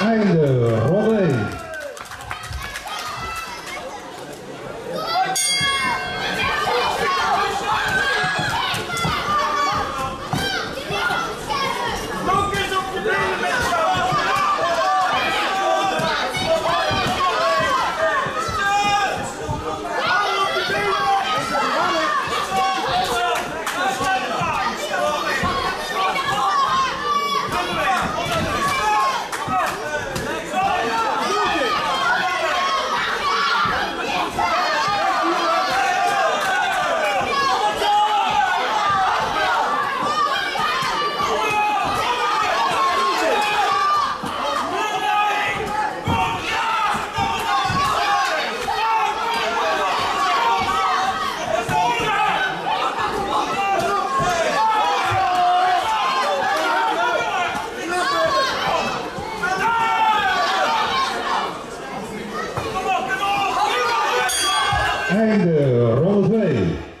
Einde, Einde, ronde 2.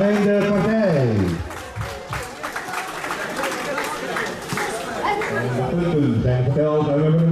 Einde partij. En de punten zijn geteld en we hebben